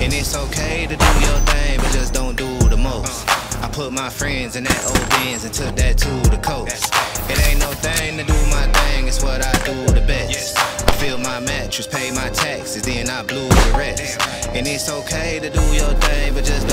And it's okay to do your thing, but just don't do the most. I put my friends in that old Benz and took that to the coast. It ain't no thing to do my thing, it's what I do the best. I fill my mattress, pay my taxes, then I blew the rest. And it's okay to do your thing, but just don't.